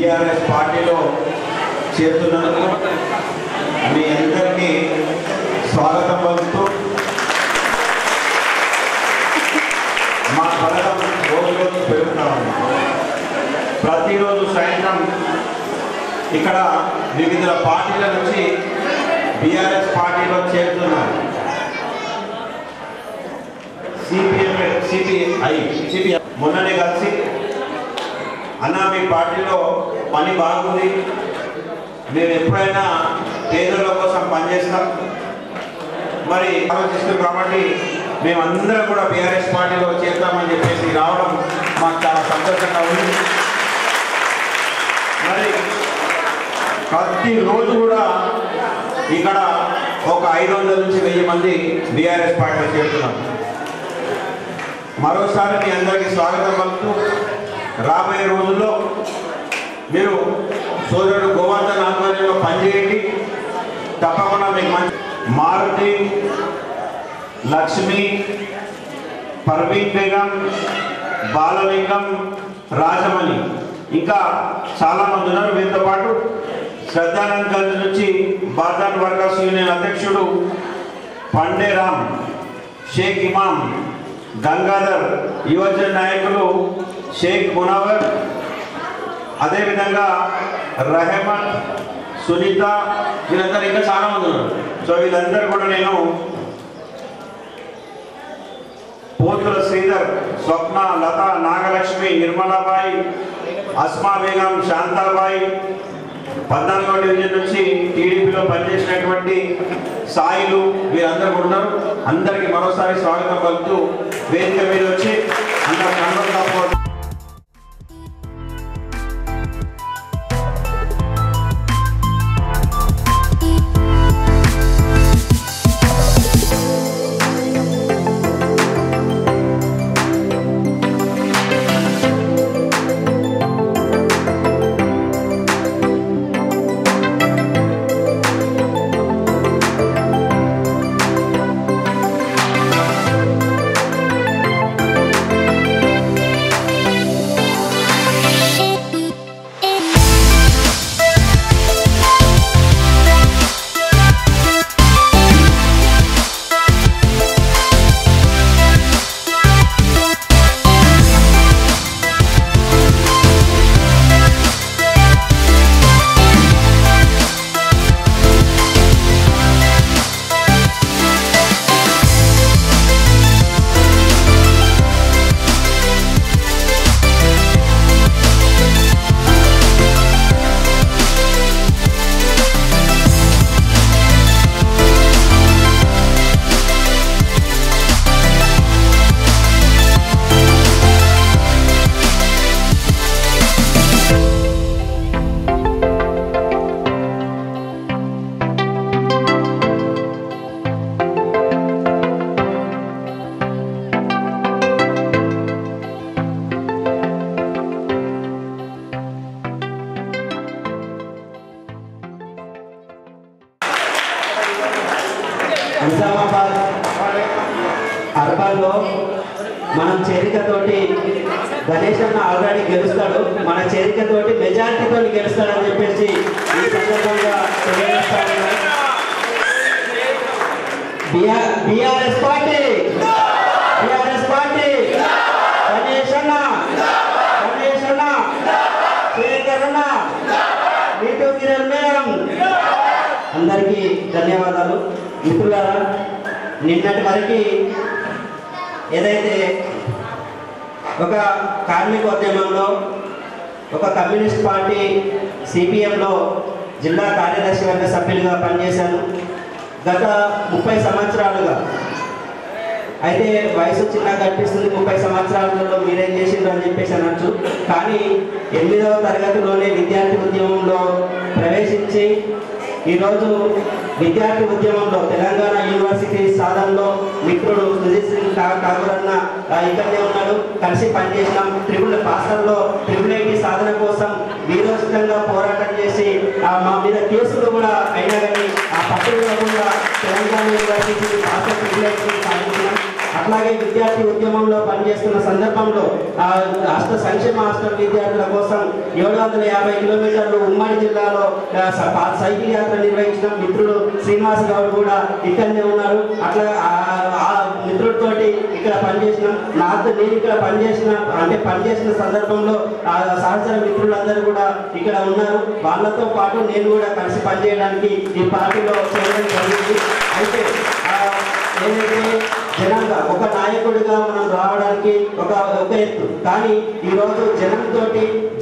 TRS పార్టీలో చేరుతున్నందుకు మీ అందరికీ స్వాగతం పలుకుతూ మా బలగం రోజు రోజు పెరుగుతా ఉంది. ప్రతిరోజు సాయంత్రం ఇక్కడ వివిధ పార్టీల నుంచి బీఆర్ఎస్ పార్టీలో చేరుతున్నారు. సిపిఎం సిపిఐ సిపిఐ మొన్ననే కలిసి అన్న మీ పార్టీలో పని బాగుంది. మేము ఎప్పుడైనా పేదల కోసం పనిచేస్తాం మరి ఆలోచిస్తూ కాబట్టి మేమందరం కూడా బీఆర్ఎస్ పార్టీలో చేద్దామని చెప్పేసి రావడం మాకు చాలా సంతోషంగా ఉంది. మరి ప్రతిరోజు కూడా ఇక్కడ ఒక ఐదు వందల నుంచి వెయ్యి మంది బీఆర్ఎస్ పార్టీలో చేరుతున్నాం మరోసారి మీ అందరికీ స్వాగతం పలుకుతూ రాబోయే రోజుల్లో మీరు సోదరుడు గోవర్ధన్ ఆధ్వర్యంలో పనిచేయండి. తప్పకుండా మీకు మంచి మారుతి లక్ష్మి పర్వీన్ బేగం బాలలింగం రాజమణి ఇంకా చాలామంది ఉన్నారు. వీరితో పాటు శ్రద్ధానంద్ గంజ్ నుంచి బార్దాన్ వర్కర్స్ యూనియన్ అధ్యక్షుడు పండే రామ్ షేక్ ఇమాం గంగాధర్ యువజన నాయకులు షేక్ మునావర్ అదేవిధంగా రెహమన్ సునీత వీళ్ళందరూ ఇంకా చాలా మంది ఉన్నారు. సో వీళ్ళందరూ కూడా నేను పోతుల శ్రీధర్ స్వప్న లత నాగలక్ష్మి నిర్మలాబాయి అస్మా బేగం శాంతాబాయి పద్నాలుగో డివిజన్ నుంచి టీడీపీలో పనిచేసినటువంటి సాయిలు వీరందరూ కూడా ఉన్నారు. అందరికీ మరోసారి స్వాగతం పలుకుతూ వేదిక మీద వచ్చి అందరూ అందరూ గడపాల్లో మనం చేరికతోటి గణేష్ అన్న ఆల్రెడీ గెలుస్తాడు. మన చేరికతోటి మెజారిటీతో గెలుస్తాడని చెప్పేసి ఈ సందర్భంగా BRS party! BRS party! Ganesh అన్న! గణేష్ అన్న! శేఖర్ అన్న! కిరణ్ మేడం! అందరికీ ధన్యవాదాలు. మిత్రులారా నిన్నటి వరకు ఏదైతే ఒక కార్మికోద్యమంలో ఒక కమ్యూనిస్ట్ పార్టీ సిపిఎంలో జిల్లా కార్యదర్శి వర్గ సభ్యులుగా పనిచేశాను. గత ముప్పై సంవత్సరాలుగా. అయితే వయసు చిన్నగా కనిపిస్తుంది ముప్పై సంవత్సరాలలో మీరేం చేసిండ్రు అని చెప్పేసి అనొచ్చు. కానీ ఎనిమిదవ తరగతిలోనే విద్యార్థి ఉద్యమంలో ప్రవేశించి ఈరోజు విద్యార్థి ఉద్యమంలో తెలంగాణ యూనివర్సిటీ సాధనలో మిత్రుడు సుజిత్ సింగ్ ఇక్కడనే ఉన్నాడు. కలిసి పనిచేసినాం త్రిపుల్ హాస్టల్లో త్రిపుల్ ఐటీ సాధన కోసం వీరోచితంగా పోరాటం చేసి మా మీద కేసులు కూడా అయినా కానీ ఆ పట్టుదల కూడా Telangana university hostel triple IT అట్లాగే విద్యార్థి ఉద్యమంలో పనిచేస్తున్న సందర్భంలో ఆ రాష్ట్ర సంక్షేమ హాస్టల్ విద్యార్థుల కోసం ఏడు వందల యాభై కిలోమీటర్లు ఉమ్మడి జిల్లాలో సైకిల్ యాత్ర నిర్వహించిన మిత్రుడు శ్రీనివాస్ గౌడ్ కూడా ఇక్కడనే ఉన్నారు. అట్లా ఆ- ఆ మిత్రుడితోటి ఇక్కడ పనిచేసిన నాతో నేను ఇక్కడ పనిచేసిన అంటే పనిచేసిన సందర్భంలో ఆ సహచర మిత్రులందరూ కూడా ఇక్కడ ఉన్నారు. వాళ్ళతో పాటు నేను కూడా కలిసి పనిచేయడానికి ఈ పార్టీలో చేయడం జరిగింది. అయితే ఏదైతే జనంగా ఒక నాయకుడిగా మనం రావడానికి ఒక ఒక ఎత్తు కానీ ఈ రోజు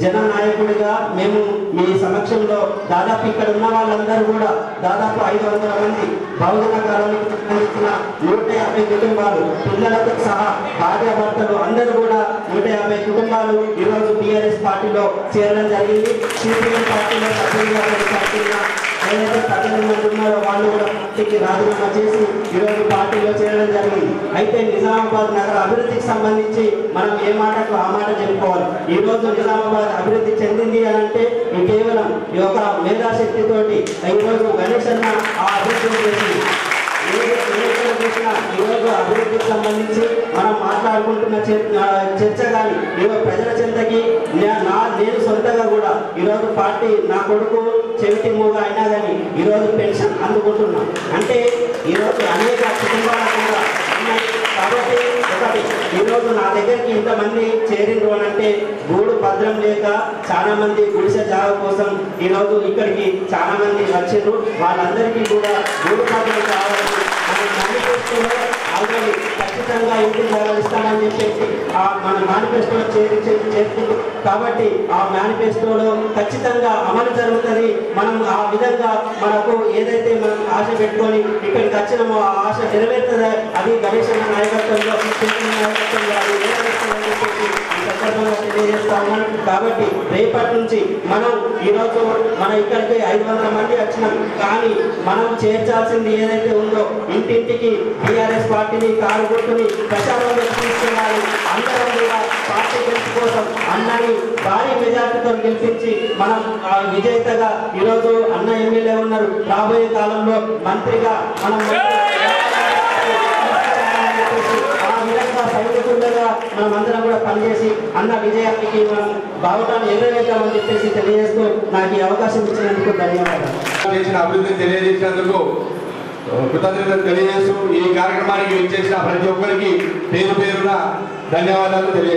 జన నాయకుడిగా మేము మీ సమక్షంలో దాదాపు ఇక్కడ ఉన్న వాళ్ళందరూ కూడా దాదాపు ఐదు వందల మంది బహుజన కాలానికి సంబంధించిన నూట యాభై కుటుంబాలు పిల్లలతో సహా భార్యాభర్తలు అందరూ కూడా నూట యాభై కుటుంబాలు ఈ రోజు పార్టీలో చేరడం జరిగింది. సిపిఎం పార్టీలో సభ్యులుగా ఏదైతే అయితే నిజామాబాద్ నగర అభివృద్ధికి సంబంధించి మనం ఏ మాటకు ఆ మాట చెప్పుకోవాలి? ఈ రోజు నిజామాబాద్ అభివృద్ధి చెందింది అని అంటే కేవలం ఈ యొక్క మేధాశక్తితోటి ఈరోజు రోజు గణేష్ అన్న ఆ అభివృద్ధి చేసింది. ఈరోజు అభివృద్ధికి సంబంధించి మనం మాట్లాడుకుంటున్న చర్చ కానీ ఈరోజు ప్రజల చింతకి నా నేను సొంతగా కూడా ఈరోజు పార్టీ నా కొడుకు చెవిటి మూగ అయినా కానీ ఈరోజు పెన్షన్ అందుకుంటున్నాం. అంటే ఈరోజు అనేక కుటుంబాలు కూడా కాబట్టి ఒకటి ఈరోజు నా దగ్గరికి ఇంతమంది చేరిండ్రు అని అంటే గూడు భద్రం లేక చాలా మంది గుడిసె జాగ కోసం ఈరోజు ఇక్కడికి చాలా మంది వచ్చిండ్రు. వాళ్ళందరికీ కూడా గూడు భద్రం కావాలని ఆల్రెడీ ఖచ్చితంగా ఇంటి జాగాలు ఇస్తామని చెప్పేసి ఆ మన మేనిఫెస్టోలో చేరి చేతి చేస్తుంది కాబట్టి ఆ మేనిఫెస్టోలో ఖచ్చితంగా అమలు జరుగుతుంది మనం ఆ విధంగా మనకు ఏదైతే మనం ఆశ పెట్టుకొని ఇక్కడికి వచ్చినామో ఆ ఆశ నెరవేరుతుంది అది గణేష్ నాయకత్వంలో కృష్ణ నాయకత్వంలో అది కాబట్టి రేపటి నుంచి మనం ఈరోజు మన ఇక్కడికి ఐదు వందల మంది వచ్చినాం కానీ మనం చేర్చాల్సింది ఏదైతే ఉందో ఇంటింటికి టీఆర్ఎస్ పార్టీని కారు గుర్తుని ప్రచారంలో తీసుకెళ్ళాలి అందరం కూడా పార్టీ గెలుపు కోసం అన్నని భారీ మెజార్టీతో గెలిపించి మనం విజేతగా ఈరోజు అన్న ఎమ్మెల్యే ఉన్నారు. రాబోయే కాలంలో మంత్రిగా మనం సైనికులుగా మనం అందరం కూడా పనిచేసి అన్న విజయానికి మనం బావుటాన్ని ఎదురవేద్దామని చెప్పేసి తెలియజేస్తూ నాకు ఈ అవకాశం ఇచ్చినందుకు ధన్యవాదాలు. చేసిన అభివృద్ధిని తెలియజేసినందుకు కృతజ్ఞతలు తెలియజేస్తూ ఈ కార్యక్రమానికి విచ్చేసిన ప్రతి ఒక్కరికి పేరు పేరున ధన్యవాదాలు తెలియ